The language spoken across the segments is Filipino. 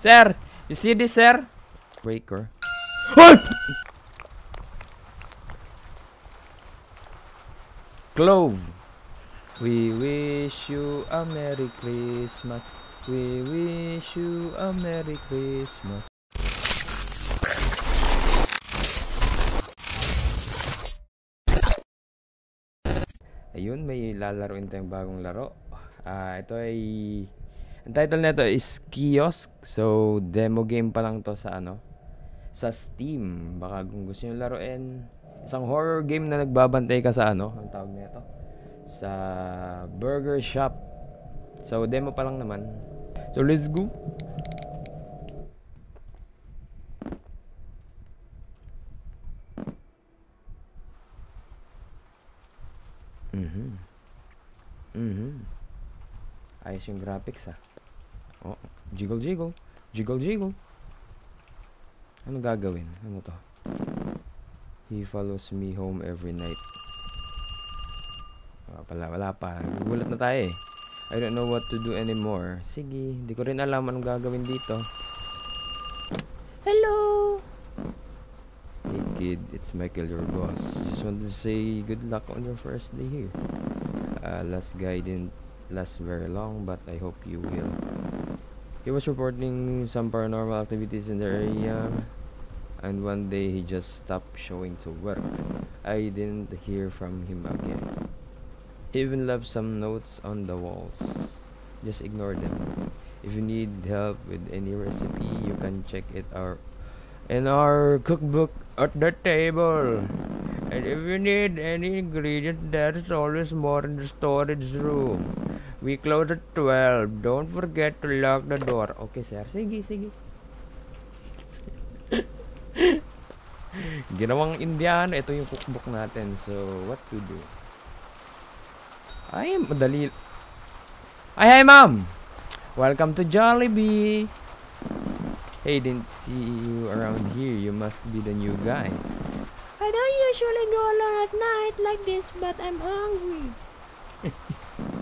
Sir, you see this, sir? Breaker. Ay! Clove. We wish you a Merry Christmas. We wish you a Merry Christmas. Ayun, may lalaroin tayong bagong laro. Ah, ito ay ang title nito is Kiosk. So, demo game pa lang to sa ano? Sa Steam. Baka kung gusto niyo laruin, isang horror game na nagbabantay ka sa ano? Ang tawag nito? Sa Burger Shop. So, demo pa lang naman. So, let's go. Mhm. Mhm. Ayos yung graphics ah. Oh, jiggle jiggle. Jiggle jiggle. Ano gagawin? Ano to? He follows me home every night. Wala pala, wala pa. Gulat na tayo eh. I don't know what to do anymore. Sige, hindi ko rin alam anong gagawin dito. Hello! Hey kid, it's Michael, your boss. Just wanted to say good luck on your first day here. Uh, last guy didn't last very long, but I hope you will. He was reporting some paranormal activities in the area, and one day he just stopped showing to work. I didn't hear from him again. He even left some notes on the walls. Just ignore them. If you need help with any recipe, you can check it out in our cookbook at the table. And if you need any ingredient, there is always more in the storage room. We close at 12. Don't forget to lock the door. Okay, sir. Sige, sige. Ginawang Indian. Ito yung cookbook natin. So, what to do? Ay, madali. Ay, hi, ma'am! Welcome to Jollibee! Hey, didn't see you around here. You must be the new guy. I don't usually go alone at night like this, but I'm hungry.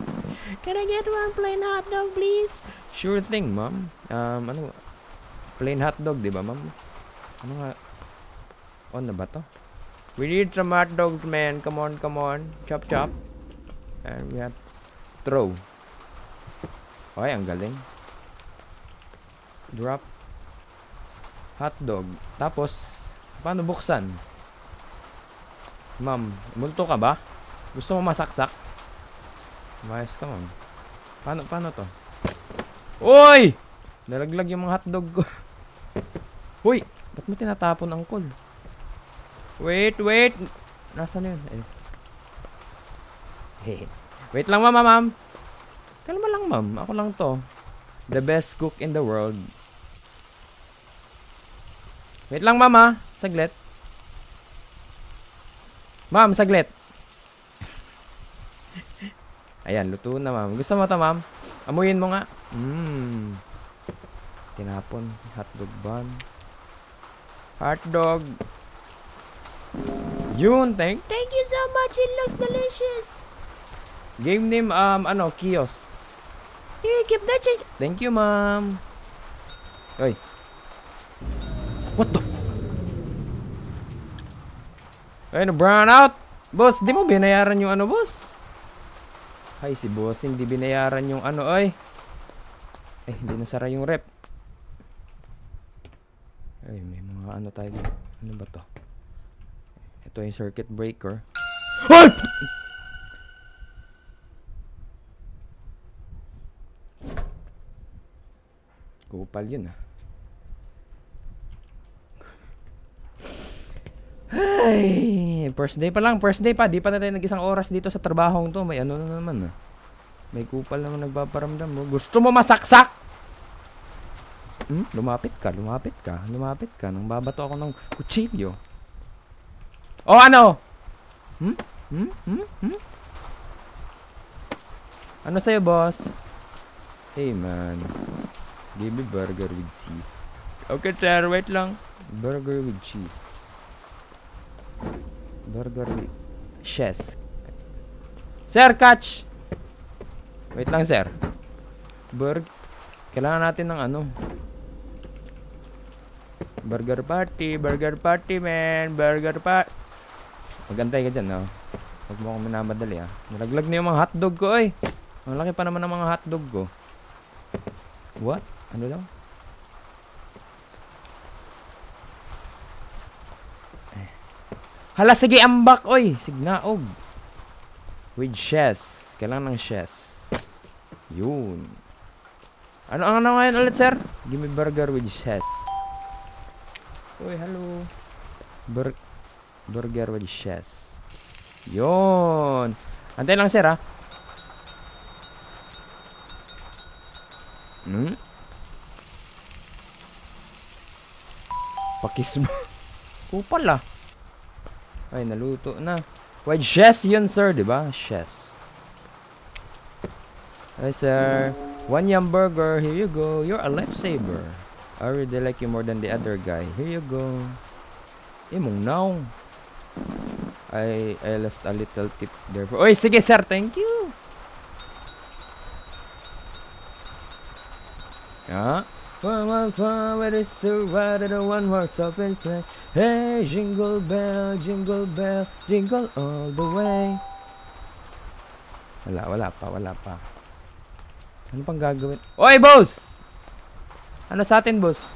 Can I get one plain hot dog, please? Sure thing, ma'am. Um, ano? Plain hot dog, di ba, ma'am? Ano nga? On na ba to? We need some hot dogs, man. Come on, come on. Chop, chop. And we have throw. Okay, ang galing. Drop. Hot dog. Tapos, paano buksan? Ma'am, multo ka ba? Gusto mo masaksak? Mayos ka. Paano, paano to? Uy! Nalaglag yung mga hotdog ko. Uy! Ba't mo tinatapon ang call? Wait, wait! Nasaan na yun? Ayun. Hey. Wait lang, ma'am, ma'am. Kalma lang, ma'am. Ako lang to. The best cook in the world. Wait lang, ma'am, ha? Saglit. Ma'am, saglit. Ayan, luto na, ma'am. Gusto mo to, ma'am? Amuyin mo nga. Mmm. Tinapon. Hotdog bun. Hotdog. Yun, thank Thank you so much. It looks delicious. Game name, um, ano, kiosk. Here, keep that change. Thank you, ma'am. Oy. What the f... Ay, brown out. Boss, di mo binayaran yung ano, boss? Ay, si boss, hindi binayaran yung ano, ay. Eh, hindi nasara yung rep. Ay, may mga ano tayo. Ano ba to? Ito yung circuit breaker. Ay! Kupal yun ah. Ay, first day pa lang, first day pa. Di pa na tayo nag-isang oras dito sa trabahong to. May ano na naman ah. May kupal naman nagpaparamdam mo. Gusto mo masaksak? Hmm? Lumapit ka, lumapit ka, lumapit ka. Nang babato ako ng kutsilyo. O ano? Hmm? Hmm? Hmm? Hmm? Ano sa'yo, boss? Hey, man. Give me burger with cheese. Okay, sir. Wait lang. Burger with cheese. With... Chess. Sir, catch! Wait lang, sir. Burg... Kailangan natin ng ano. Burger party, burger party, man. Burger party. Magantay ka dyan, no? Huwag mo akong minamadali, ah. Nalaglag na yung mga hotdog ko, oy. Ang laki pa naman ng mga hotdog ko. What? Ano daw? Hala, sige, ambak, oy. Signaog. With chess. Kailangan ng chess. Yun. Ano ang ano ngayon ulit, sir? Give me burger with chess. Uy, hello. Bur burger with chess. Yun. Antay lang, sir, ha? Hmm? Pakis mo. Kupal, ah. Ay, naluto na. With chess yun, sir, di ba? Chess. Hi, sir. One yum burger. Here you go. You're a lifesaver. I really like you more than the other guy. Here you go. Imong now. I I left a little tip there. For Oy, sige sir, thank you. Yeah. One one one, where is the ride the one horse up inside? Hey, jingle bell, jingle bell, jingle all the way. Wala, wala pa, wala pa. Ano pang gagawin? Oy, boss! Ano sa atin, boss?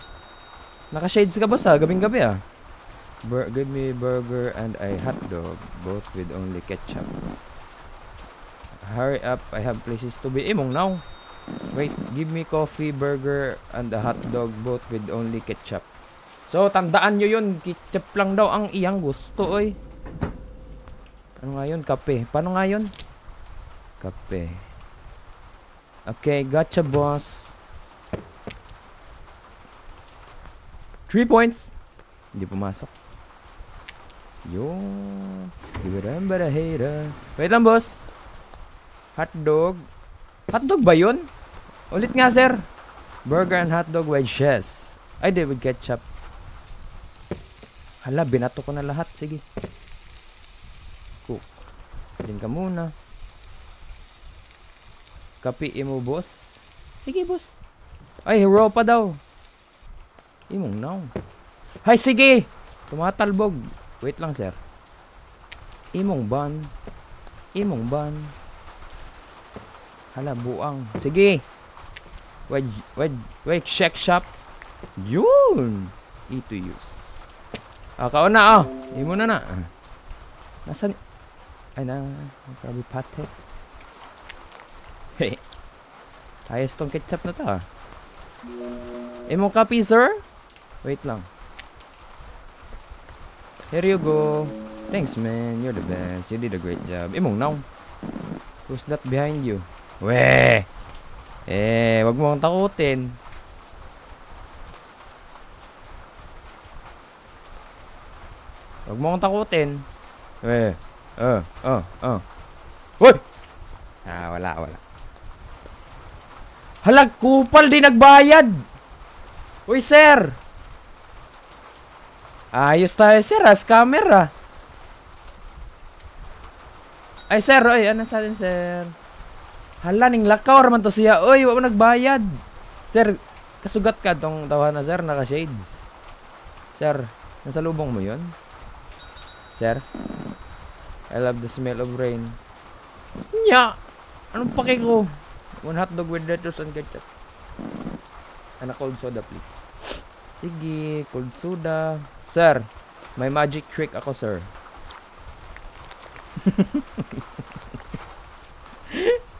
Naka-shades ka, boss, ha? Gabing-gabi, ah. Bur give me burger and a hot dog, both with only ketchup. Hurry up, I have places to be. Imong now. Wait, give me coffee, burger, and a hot dog, both with only ketchup. So, tandaan nyo yun. Ketchup lang daw ang iyang gusto, oy. Ano nga yun? Kape. Paano nga yun? Kape. Okay, gotcha, boss. Three points. Hindi pumasok. Yun. Dibaramba na hater. Wait lang, boss. Hotdog. Hotdog ba yun? Ulit nga, sir. Burger and hotdog wedges. Ay, di, with ketchup. Hala, binato ko na lahat. Sige. Cook. Diyan ka muna. Kapi mo, boss. Sige, boss. Ay, hero pa daw. Imong now. Hay, sige! Tumatalbog. Wait lang, sir. Imong ban. Imong ban. Hala, buang. Sige. Wait, wait, wait, check shop. Yun. E to use. Ah, kauna, ah. Imo na na. Nasaan? Ay, na. Grabe pate. Hey. Ayos tong ketchup na to, ah. Imo copy, sir? Wait lang. Here you go. Thanks, man. You're the best. You did a great job. Imong now. Who's that behind you? Weh! Eh, wag mo akong takutin. Wag mo akong takutin. Weh. Uh, uh, uh. Hoy! Ah, wala, wala. Halag, kupal di nagbayad! Uy, sir! Ayos tayo, sir. Scammer, ah. Ay, sir, oy, ano sa atin, sir? Hala, ning lakaw raman to siya. Oy, wa mo nagbayad. Sir, kasugat ka tong tawahan na, sir, naka-shades. Sir, nasa lubong mo yun? Sir? I love the smell of rain. Nya! Anong pake ko? One hot dog with lettuce and ketchup. And a cold soda, please. Sige, cold soda. Sir, may magic trick ako, sir.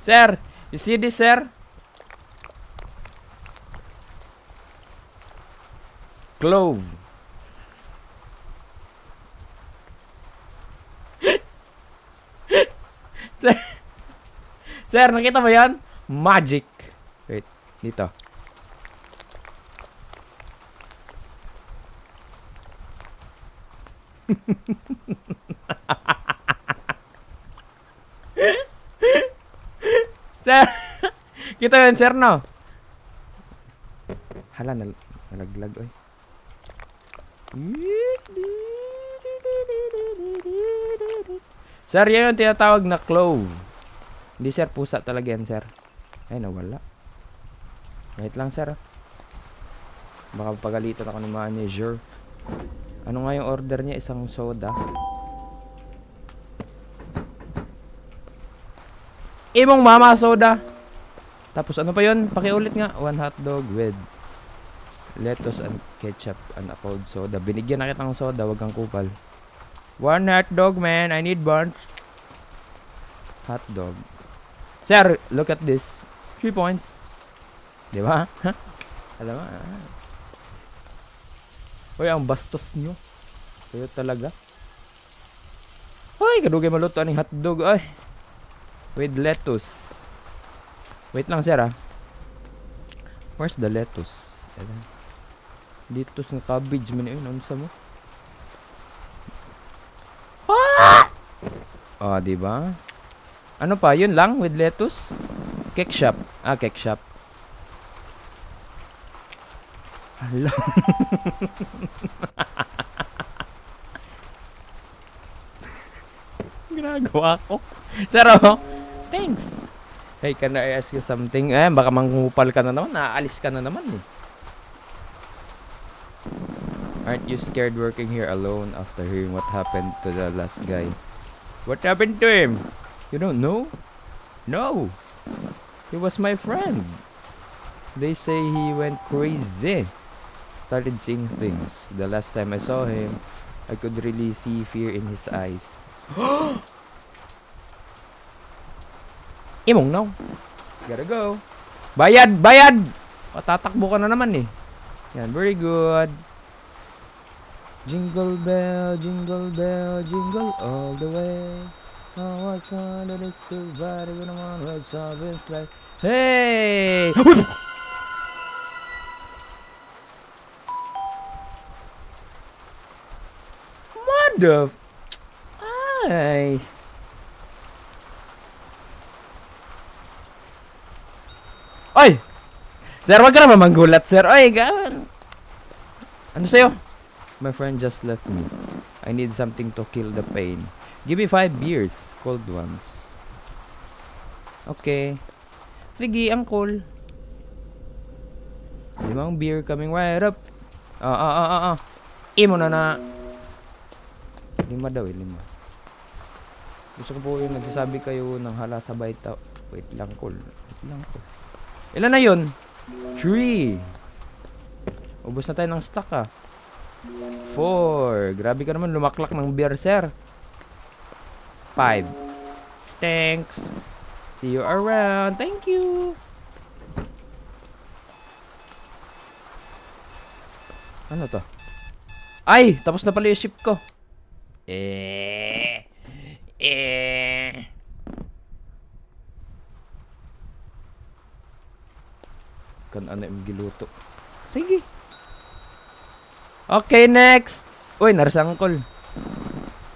sir, you see this, sir? Clove. sir, sir, nakita mo yan? Magic. Wait, dito. sir! Kita yun, sir, no? Hala, nal nalaglag, oy. Sir, yan yung tinatawag na clove. Hindi, sir. Pusa talaga yan, sir. Ay, nawala. Wait lang, sir. Baka pagalitan ako ni manager. Ano nga yung order niya? Isang soda. Imong mama soda. Tapos ano pa yun? Pakiulit nga. One hot dog with lettuce and ketchup and a cold soda. Binigyan na kitang soda, wag kang kupal. One hot dog, man. I need one. Hot dog. Sir, look at this. Three points. Di ba? Alam mo, ah. Uy, ang bastos nyo. Kayo talaga. Ay, kadugay maluto aning hotdog. Ay. With lettuce. Wait lang, sir, ah. Where's the lettuce? Ayan. Dito sa cabbage man yun. Ano sa mo? Ah! Oh, di ba? Ano pa? Yun lang with lettuce? Cake shop. Ah, cake shop. Hala. Ginagawa ko. Sir, oh. Thanks. Hey, can I ask you something? Eh, baka manghupal ka na naman. Naaalis ka na naman eh. Aren't you scared working here alone after hearing what happened to the last guy? What happened to him? You don't know? No. He was my friend. They say he went crazy. Started seeing things. The last time I saw him, I could really see fear in his eyes. Imong no. Gotta go. Bayad! Bayad! O, tatakbo ka na naman eh. Yan, very good. Jingle bell, jingle bell, jingle all the way. Oh, what kind of this everybody gonna want red service like Hey! What the Ay. Oy! Sir, wag ka naman manggulat, sir. Oy, gan. Ano sa'yo? My friend just left me. I need something to kill the pain. Give me five beers. Cold ones. Okay. Sige, uncle. Limang beer coming right up. Ah, ah, ah, ah, ah. Imo na na. Lima daw eh, lima. Gusto ko po yung nagsasabi kayo ng hala sabay ta. Wait lang, call. Wait lang, call. Ilan na yun? Three. Ubus na tayo ng stock ah. Four. Grabe ka naman, lumaklak ng beer, sir. Five. Thanks. See you around. Thank you. Ano to? Ay! Tapos na pala yung ship ko. Eh. Eh. Kan ano yung giluto. Sige. Okay, next. Uy, narsangkol.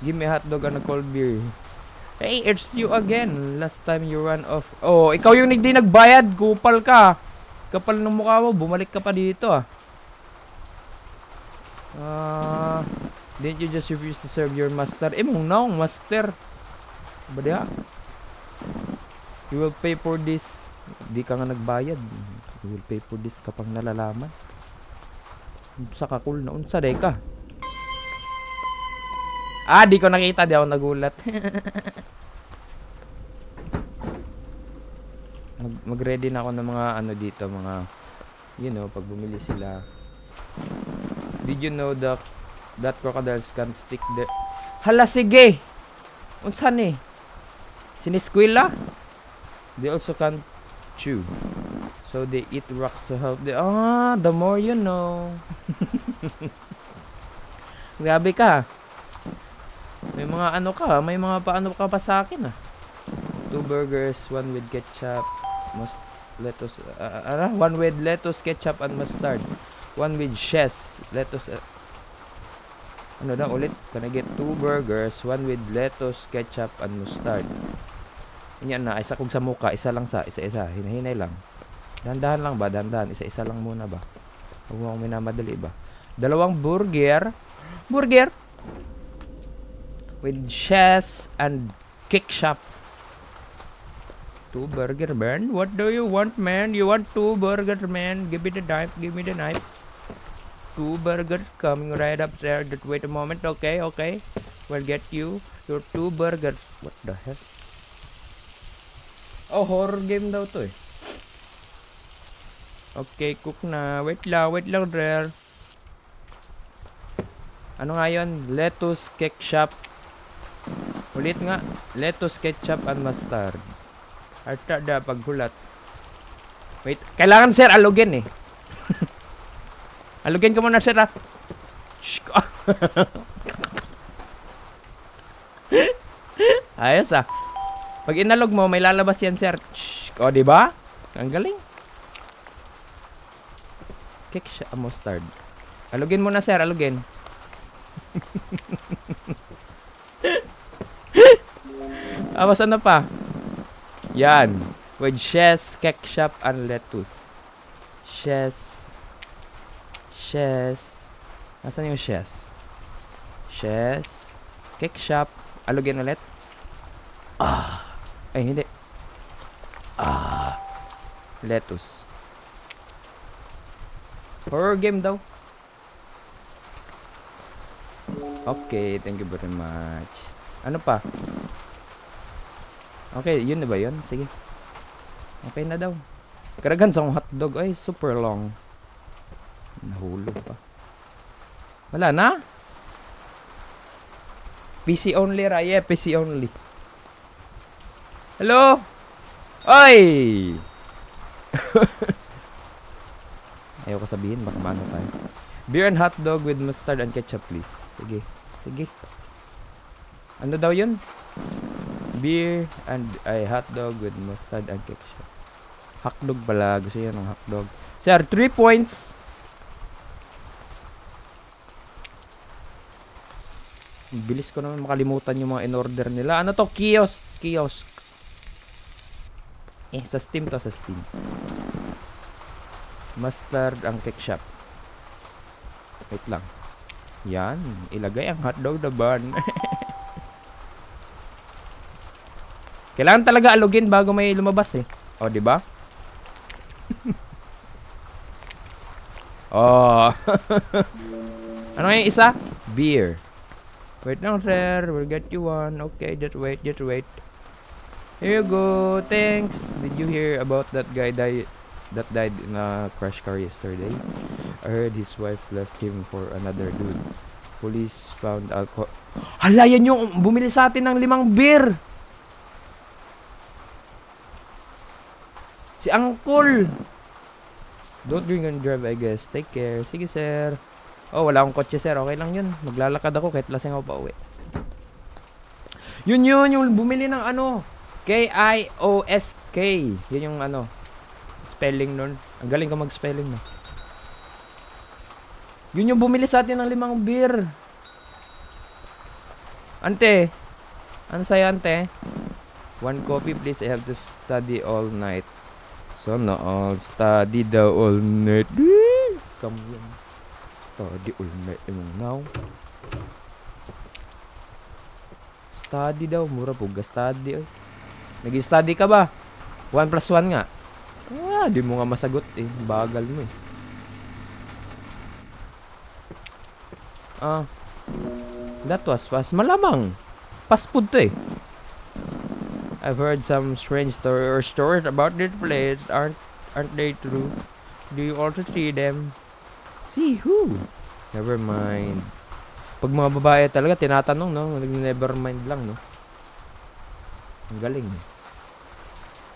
Give me a hot dog and a cold beer. Hey, it's you again. Last time you ran off. Oh, ikaw yung hindi nagbayad. Kupal ka. Kapal ng mukha mo. Bumalik ka pa dito ah. Ah, didn't you just refuse to serve your master? Eh, mong naong master. Ba diha? You will pay for this. Di ka nga nagbayad. You will pay for this kapag nalalaman. Sa kakul na unsa day ka. Ah, di ko nakita, di ako nagulat. Mag mag-ready na ako ng mga ano dito, mga you know, pag bumili sila. Did you know that that crocodiles can stick the Hala sige. Unsa ni? Siniskwela? They also can chew. So they eat rocks to help the Ah, the more you know. Grabe ka. May mga ano ka, may mga paano ka pa sa akin ah. Two burgers, one with ketchup, must lettuce, uh, uh, one with lettuce, ketchup, and mustard. One with chess, lettuce, uh, ano daw ulit? Can I get two burgers, one with lettuce, ketchup, and mustard? Yan na, isa kog sa muka, isa lang sa, isa-isa, hinahinay lang. Dahan-dahan lang ba? Dahan-dahan, isa-isa lang muna ba? Huwag mo akong minamadali ba? Dalawang burger, burger, with chess and kick shop. Two burger man. What do you want, man? You want two burger man? Give me the knife. Give me the knife. two burgers coming right up there. Just wait a moment, okay, okay. We'll get you your two burgers. What the hell? Oh, horror game daw to eh. Okay, cook na. Wait lang, wait lang, Rare. Ano nga yun? Lettuce, ketchup. Ulit nga. Lettuce, ketchup, and mustard. Artada, paghulat. Wait, kailangan sir alugin eh. alugin ka muna sir ah. Shh, ko- Ayos ah. Pag inalog mo, may lalabas yan sir. Shh, o di ba? Ang galing. Kick siya, ah, mustard. Alugin mo na sir, alugin. Tapos ano pa? Yan. With cheese, ketchup, and lettuce. Cheese. Cheese. Nasaan yung cheese? Cheese. Ketchup. Alugin ulit. Ah. Ay, hindi. Ah. Lettuce. Horror game daw. Okay, thank you very much. Ano pa? Okay, yun na ba yun? Sige. Okay na daw. Karagan sa hotdog. Ay, super long. Nahulog pa. Wala na? PC only, Raya. PC only. Hello? Oy! Ayaw ko sabihin, baka maano tayo. Beer and hot dog with mustard and ketchup, please. Sige. Sige. Ano daw yun? Beer and ay hot dog with mustard and ketchup. Hotdog pala. Gusto niya ng hotdog. Sir, 3 points. Bilis ko naman makalimutan yung mga in-order nila. Ano to? Kiosk. Kiosk. Eh, sa Steam to, sa Steam. Mustard ang ketchup. Wait lang. Yan. Ilagay ang hotdog na bun. Kailangan talaga alugin bago may lumabas eh. O, di ba? oh. ano yung isa? Beer. Wait lang, sir. We'll get you one. Okay, just wait, just wait. Here you go. Thanks. Did you hear about that guy die that died in a crash car yesterday? I heard his wife left him for another dude. Police found alcohol. Hala, yan yung bumili sa atin ng limang beer. Si Uncle. Don't drink and drive, I guess. Take care. Sige, sir. Oh, wala akong kotse, sir. Okay lang yun. Maglalakad ako kahit lasing ako pa uwi. Yun yun, yung bumili ng ano. K-I-O-S-K. Yun yung ano. Spelling nun. Ang galing ko mag-spelling no. Yun yung bumili sa atin ng limang beer. Ante. Ano sa'yo, ante? One coffee, please. I have to study all night. So, na all study daw all night. Scam yan. Study all night now. Study daw. Mura po. Study. Nag-study ka ba? 1 plus 1 nga. Ah, di mo nga masagot eh. Bagal mo eh. Ah. That was fast. Malamang. Fast food to eh. I've heard some strange story or stories about this place. Aren't aren't they true? Do you also see them? See who? Never mind. Pag mga babae talaga tinatanong no, never mind lang no. Ang galing. eh.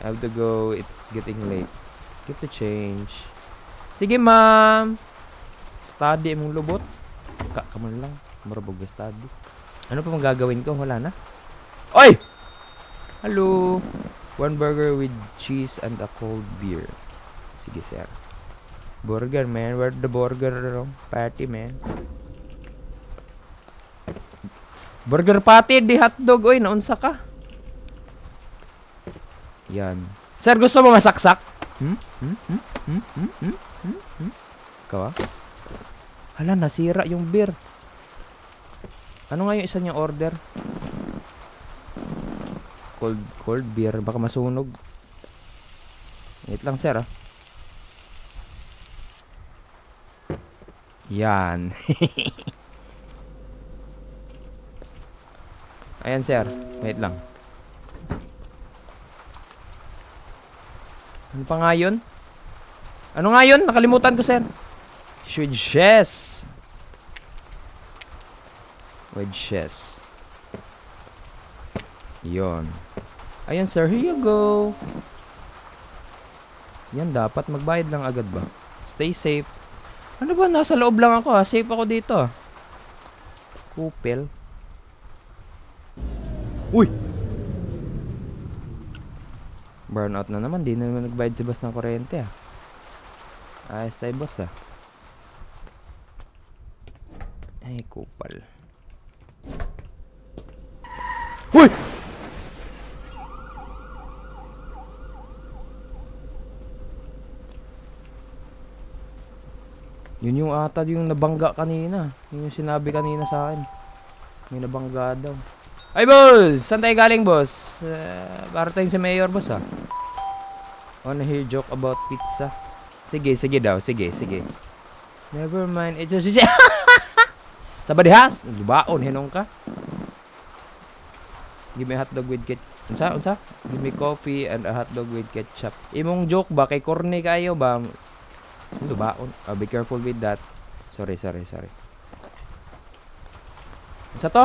I have to go. It's getting late. Get the change. Sige, ma'am. Study mong lubot. Ka, kaman lang. Marabog na study. Ano pa magagawin ko? Wala na. Oy! Hello. One burger with cheese and a cold beer. Sige, sir. Burger, man. Where the burger patty, man? Burger patty, di hotdog. Oy, naunsa ka? Yan. Sir, gusto mo masaksak? Hmm? Hmm? Hmm? Hmm? Hmm? Hmm? Hmm? hmm? Ikaw ah? Hala, nasira yung beer. Ano nga yung isa niya order? Cold, cold beer. Baka masunog. Wait lang, sir ah. Yan. Ayan, sir. Wait lang. Ano pa nga yun? Ano nga yun? Nakalimutan ko, sir. Wedges. Wedges. Yon. Ayan, sir. Here you go. Yan, dapat magbayad lang agad ba? Stay safe. Ano ba? Nasa loob lang ako ha. Safe ako dito ah. Kupel. Uy! Burnout na naman. Di na naman nagbayad si boss ng kuryente ah. Ayos tayo boss ah. Ay, kupal. Uy! Yun yung ata yung nabangga kanina. Yun yung sinabi kanina sa akin. May nabangga daw. Ay boss! Saan tayo galing boss? Uh, para tayong sa mayor boss ah. Wanna hear joke about pizza? Sige, sige daw. Sige, sige. Never mind. Ito si Sa badihas. Lubaon, hinong ka. Give me hotdog with ketchup. Unsa, unsa? Give me coffee and a hotdog with ketchup. Imong joke ba? Kay corny kayo ba? Lubaon. Oh, be careful with that. Sorry, sorry, sorry. Sa to?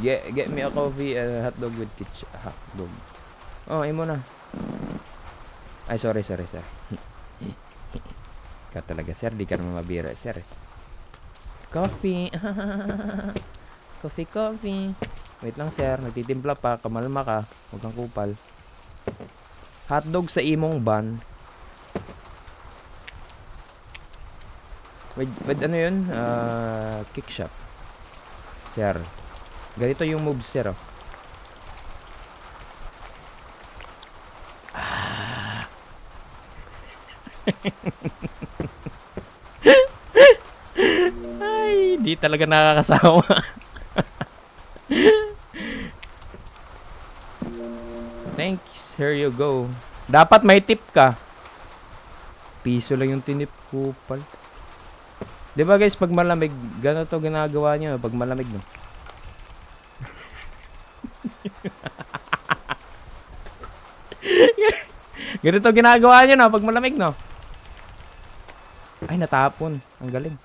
Get, get me a coffee and a hotdog with ketchup. Hotdog. Oh, imo na. Ay, sorry, sorry, sorry. Ka talaga, sir. Di ka naman mabira, sir. Coffee. coffee, coffee. Wait lang, sir. Nagtitimpla pa. Kamalma ka. Huwag kang kupal. Hotdog sa imong bun. With, with ano yun? Uh, kick shop. Sir. Ganito yung moves, sir. Oh. Ah. Ay, di talaga nakakasama. Thanks. Here you go. Dapat may tip ka. Piso lang yung tinip ko, pal. 'Di ba guys, pag malamig, ganito to ginagawa niyo pag malamig, no? Ganito ginagawa niyo no pag malamig, no? Ay, natapon. Ang galing.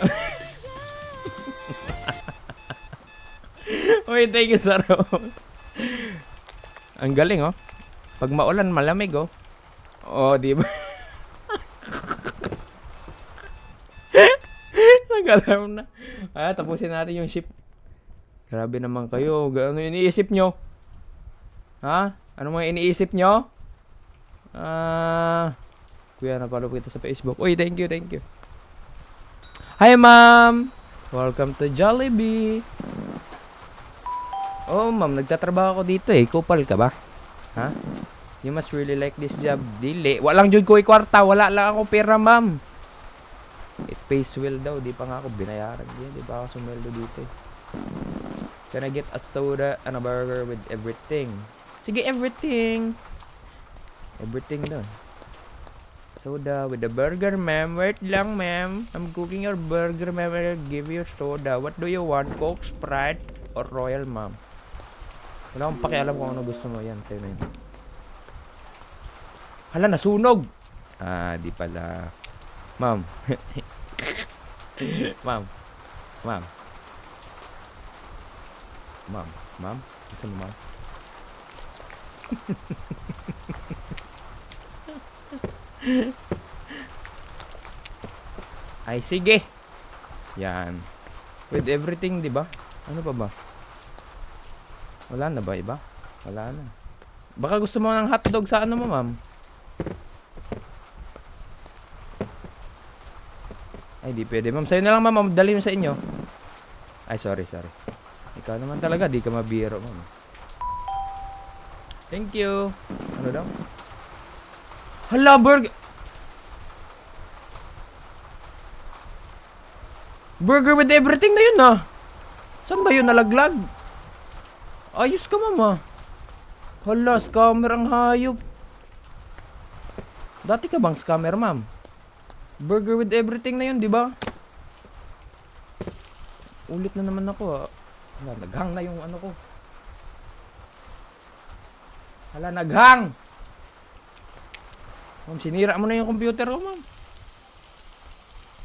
Uy, thank you sa rose. Ang galing, oh. Pag maulan, malamig, oh. Oh, di ba? Nag-alarm na. Ah, tapusin natin yung ship. Grabe naman kayo. Ano iniisip nyo? Ha? Ano mga iniisip nyo? Ah, kuya, napalo kita sa Facebook. Uy, thank you, thank you. Hi, ma'am. Welcome to Jollibee. Oh, ma'am, nagtatrabaho ako dito eh. Kupal ka ba? Ha? You must really like this job. Dili. Walang jud ko kwarta. Wala lang ako pera, ma'am. It pays well daw. Di pa nga ako binayaran. Di, di ba ako sumweldo dito eh. Can I get a soda and a burger with everything? Sige, everything. Everything daw. Soda with the burger, ma'am. Wait lang, ma'am. I'm cooking your burger, ma'am. I'll give you soda. What do you want? Coke, Sprite, or Royal, ma'am? Wala akong pakialam kung ano gusto mo. Yan, sa'yo na yun. Hala, nasunog! Ah, di pala. Ma'am. ma'am. Ma'am. Ma'am? Gusto mo, ma'am? Ay, sige. Yan. With everything, di ba? Ano pa ba? Wala na ba iba? Wala na. Baka gusto mo ng hotdog sa ano mo, ma'am? Ay, di pwede. Ma'am, sa'yo na lang, ma'am. Dali mo sa inyo. Ay, sorry, sorry. Ikaw naman talaga. Di ka mabiro, ma'am. Thank you. Ano daw? Hala, burger. Burger with everything na yun, ah. Saan ba yun nalaglag? Ayos ka, mama. Hala, scammer ang hayop. Dati ka bang scammer, ma'am? Burger with everything na yun, di ba? Ulit na naman ako, ah. Hala, naghang na yung ano ko. Hala, naghang! Ma'am, sinira mo na yung computer ko, ma'am.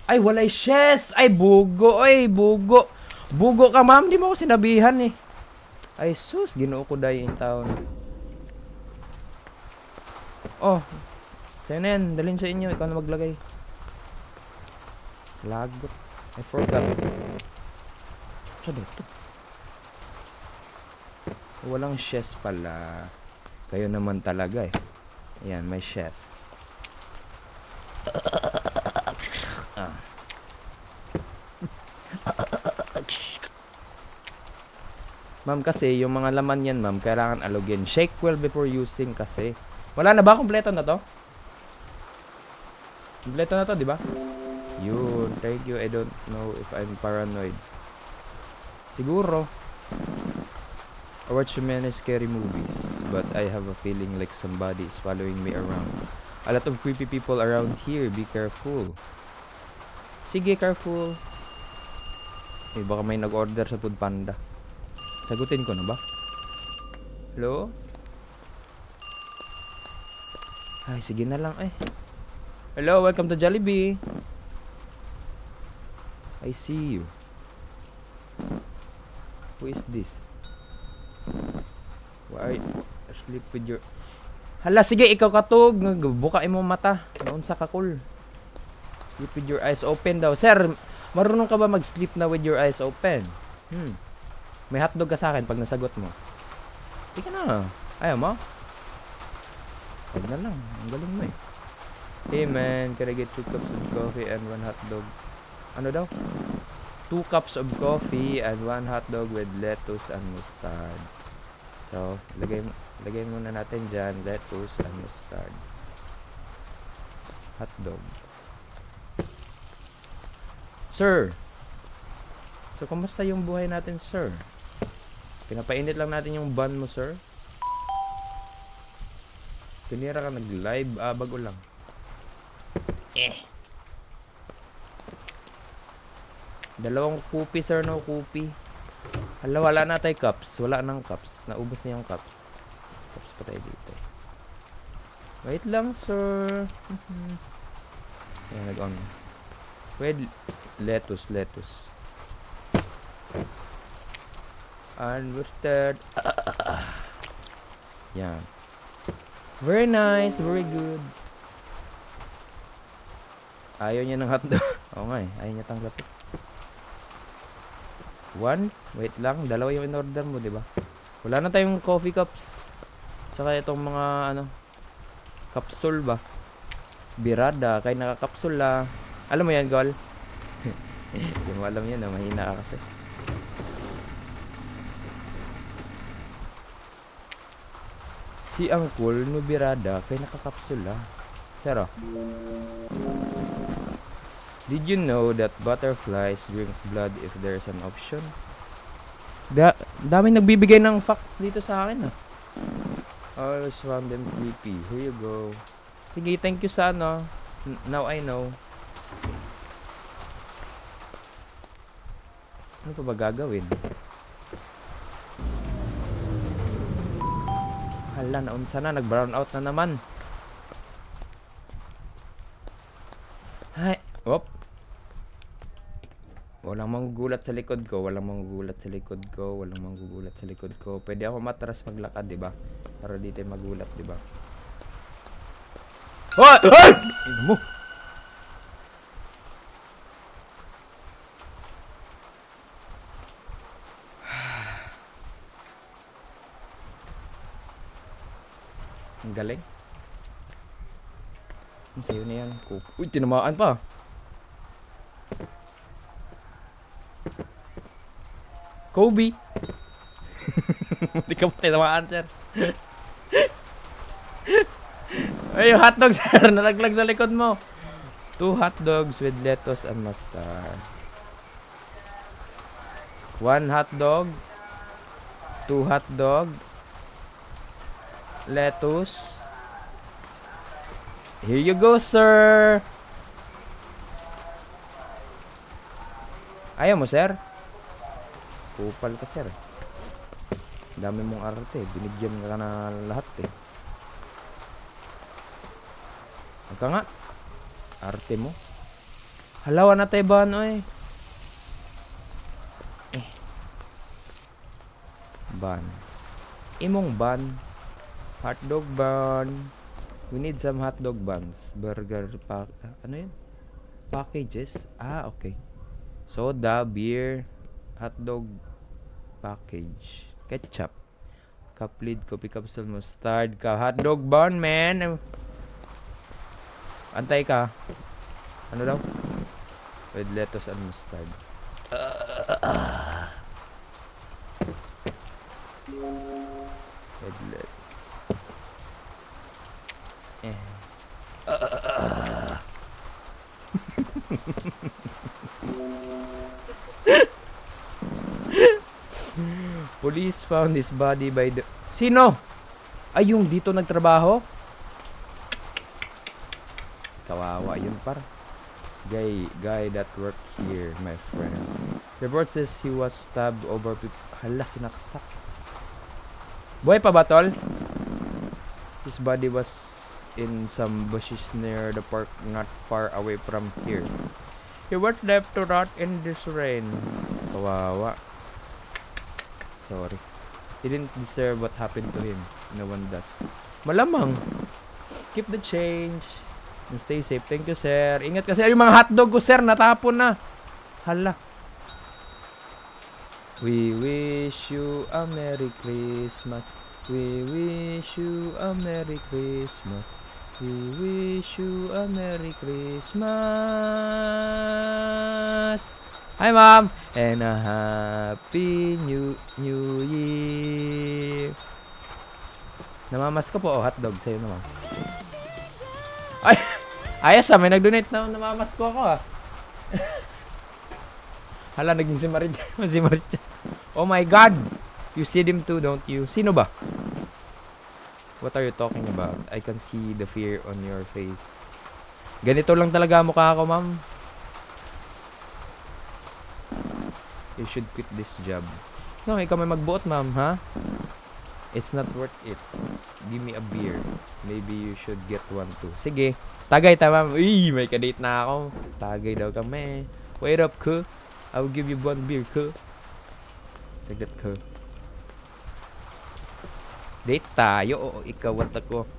Ay, walay shes! Ay, bugo! Ay, bugo! Bugo ka, ma'am. Di mo ako sinabihan, eh. Ay, sus. Ginoo ko dahil in town. Oh. Sa'yo na yan. Dalhin sa inyo. Ikaw na maglagay. Lagot. I forgot. Sa dito. Walang shes pala. Kayo naman talaga eh. Ayan, may shes. ah. Ma'am kasi yung mga laman yan ma'am kailangan alugin. Shake well before using kasi. Wala na ba? Kompleto na to? Kompleto na to, di ba? Yun. Thank you. I don't know if I'm paranoid. Siguro. I watch many scary movies, but I have a feeling like somebody is following me around. A lot of creepy people around here. Be careful. Sige, careful. Eh, baka may nag-order sa Food Panda. Sagutin ko na ba? Hello? Ay, sige na lang eh. Hello, welcome to Jollibee. I see you. Who is this? Why asleep with your... Hala, sige, ikaw katog. Buka mo mata. Naunsa ka cool. Sleep with your eyes open daw. Sir, marunong ka ba mag-sleep na with your eyes open? Hmm. May hotdog ka sa akin pag nasagot mo. Sige na. Ayaw mo? Huwag na lang. Ang galing mo eh. Hey man, can I get 2 cups of coffee and 1 hot dog? Ano daw? 2 cups of coffee and 1 hot dog with lettuce and mustard. So, lagay, lagay muna natin dyan, lettuce and mustard. Hot dog. Sir! So, kamusta yung buhay natin, sir? Pinapainit lang natin yung bun mo, sir. Tinira ka nag-live, ah, bago lang. Eh. Dalawang kupi, sir, no kupi. Hala, wala na tayo cups. Wala nang cups. Naubos na yung cups. Cups pa tayo dito. Wait lang, sir. Ayan, nag-on. Wait, lettuce, lettuce. Unroasted. Yan. Very nice. Very good. Ayaw niya ng hotdog. Oo nga eh. Ayaw niya tanggapin. One. Wait lang. Dalawa yung in-order mo, di ba? Wala na tayong coffee cups. Tsaka itong mga ano. Capsule ba? Birada. Kaya nakakapsule la. Alam mo yan, Gol? Hindi mo alam yan. Ah. Mahina ka kasi. Si Uncle Nubirada kay nakakapsula. Sero. Did you know that butterflies drink blood if there's an option? Da dami nagbibigay ng facts dito sa akin ah. Always found them creepy. Here you go. Sige, thank you sa ano. N now I know. Ano pa ba gagawin? Hala, naunsa na. Nag-brown out na naman. Hay. Op. Walang manggugulat sa likod ko. Walang manggugulat sa likod ko. Walang manggugulat sa likod ko. Pwede ako matras maglakad, di ba? Para dito magulat, di ba? Hoy! Hoy! mo. Ang galing. Ang sayo na yan. Uy, tinamaan pa. Kobe. Hindi ka pa tinamaan, sir. Ay, yung hotdog, sir. Nalaglag sa likod mo. Two hotdogs with lettuce and mustard. One hotdog. Two hotdog lettuce Here you go, sir. Ayaw mo, sir? Kupal ka, sir. Dami mong arte. Binigyan ka na lahat, eh. Huwag ka nga. Arte mo. Halawa na tayo ba, ano, eh? Eh. Ban. Imong ban. Hotdog bun. We need some hotdog buns. Burger pack. Ano yun? Packages? Ah, okay. Soda, beer, hotdog package. Ketchup. Cup lid, coffee capsule, mustard ka. Hotdog bun, man. Antay ka. Ano daw? With lettuce and mustard. With let Police found his body by the... Sino? Ay, yung dito nagtrabaho? Kawawa yun par. Guy, guy that worked here, my friend. Report says he was stabbed over... Hala, sinaksak. Buhay pa ba, tol? His body was in some bushes near the park not far away from here. He was left to rot in this rain. Kawawa. Sorry. He didn't deserve what happened to him. No one does. Malamang. Keep the change. And stay safe. Thank you, sir. Ingat kasi. Ay, mga hotdog ko, sir. Natapon na. Hala. We wish you a Merry Christmas. We wish you a Merry Christmas. We wish you a Merry Christmas. Hi, Mom. And a Happy New New Year. Namamas ko po. Oh, hotdog. Sa'yo naman. Ay! Ayos ah. May nag-donate na namamas ko ako ah. Hala, naging si Maritza. si Maritza. Oh my God! You see them too, don't you? Sino ba? What are you talking about? I can see the fear on your face. Ganito lang talaga mukha ako, ma'am. You should quit this job. No, ikaw may magbuot, ma'am, ha? It's not worth it. Give me a beer. Maybe you should get one too. Sige. Tagay ta, ma'am. Uy, may kadate na ako. Tagay daw kami. Wait up, ko. I will give you one beer, ko. Take that, ko. Date tayo. Oo, ikaw at ako.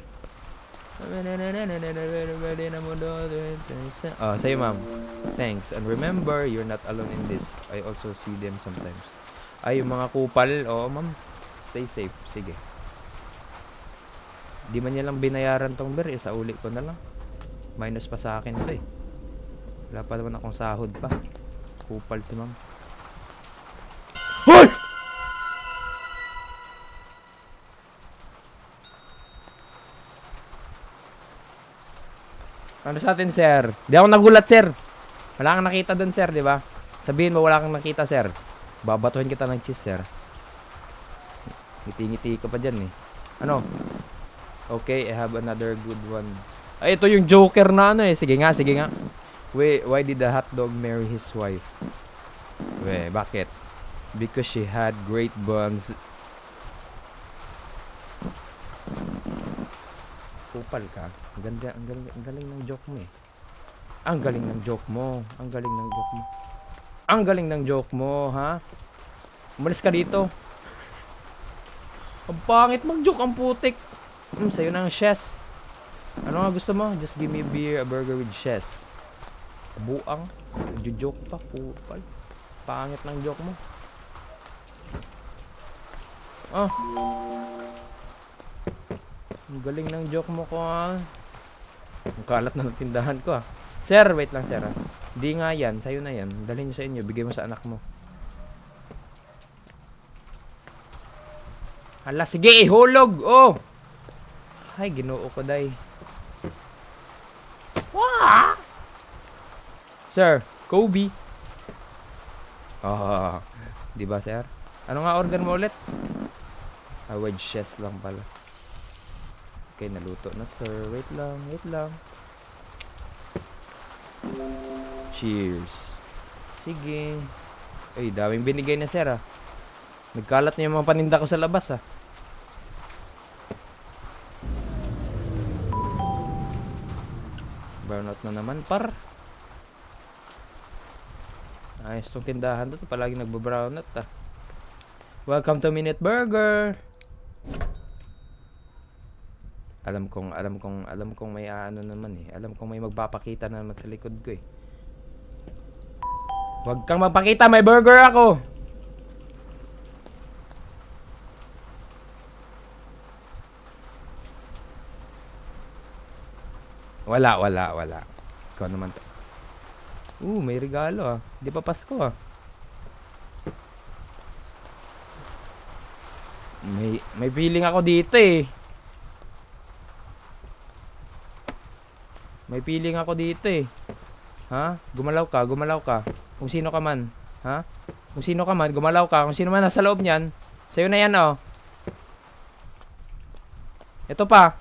Oh, sa'yo, ma'am. Thanks. And remember, you're not alone in this. I also see them sometimes. Ay, yung mga kupal. Oo, ma'am. Stay safe. Sige. Di man lang binayaran tong beer. Eh, sa uli ko na lang. Minus pa sa akin ito eh. Wala pa naman akong sahod pa. Kupal si ma'am. Ano sa atin, sir? Di ako nagulat, sir. Wala kang nakita dun, sir, di ba? Sabihin mo, wala kang nakita, sir. Babatuhin kita ng cheese, sir. Ngiti-ngiti ka pa dyan, eh. Ano? Okay, I have another good one. Ay, ito yung Joker na ano, eh. Sige nga, sige nga. Wait, why did the hot dog marry his wife? Wait, bakit? Because she had great buns. Kupal ka. Ang ganda, ang galing, ang galing ng joke mo eh. Ang galing ng joke mo. Ang galing ng joke mo. Ang galing ng joke mo, ha? Umalis ka dito. Ang pangit mag-joke ang putik. Hmm, sa'yo na ang chess. Ano nga gusto mo? Just give me a beer, a burger with chess. Buang. Nagjo-joke pa, kupal. Pangit ng joke mo. Ah. Ang galing ng joke mo ko ah. Ang kalat na tindahan ko ah. Sir, wait lang sir ah. Di nga yan, sa'yo na yan. Dalhin nyo sa inyo, bigay mo sa anak mo. Hala, sige, ihulog! Oh! Ay, ginoo ko, day. Wah! Sir, Kobe. Ah, di ba, sir? Ano nga order mo ulit? Ah, wedge chess lang pala. Okay, naluto na, sir. Wait lang, wait lang. Cheers. Sige. Ay, daming binigay na sir ah. Nagkalat na yung mga paninda ko sa labas ah. Burnout na naman par. Ayos tong tindahan to. Palagi nagbo-brown out ah. Welcome to Minute Burger. Alam kong alam kong alam kong may ano naman eh. Alam kong may magpapakita na naman sa likod ko eh. Huwag kang magpakita, may burger ako. Wala, wala, wala. Ikaw naman. Uh, may regalo ah. Di pa Pasko ah. May, may feeling ako dito eh. May feeling ako dito eh. Ha? Gumalaw ka, gumalaw ka. Kung sino ka man. Ha? Kung sino ka man, gumalaw ka. Kung sino man nasa loob niyan, sa'yo na yan oh. Ito pa.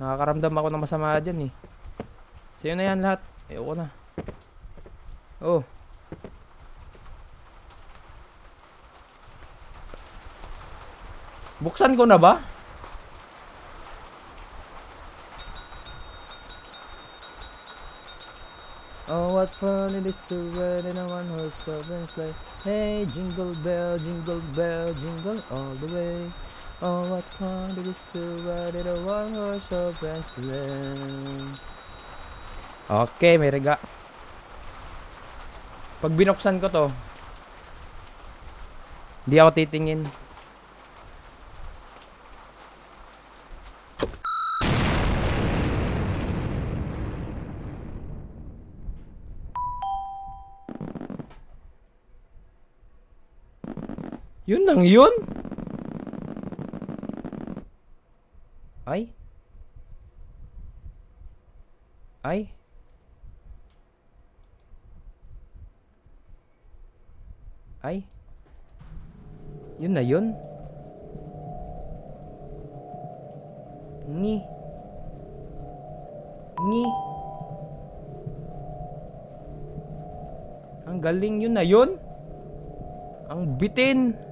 Nakakaramdam ako ng masama dyan eh. Sa'yo na yan lahat. Ayoko na. Oh. Buksan ko na ba? Oh, what fun it is to ride in a one-horse open sleigh. Hey, jingle bell, jingle bell, jingle all the way. Oh, what fun it is to ride in a one-horse open sleigh. Okay, may rega. Pag binuksan ko to, hindi ako titingin. Yun lang yun? Ay? Ay? Ay? Yun na yun? Ngi? Ngi? Ang galing yun na yun? Ang bitin!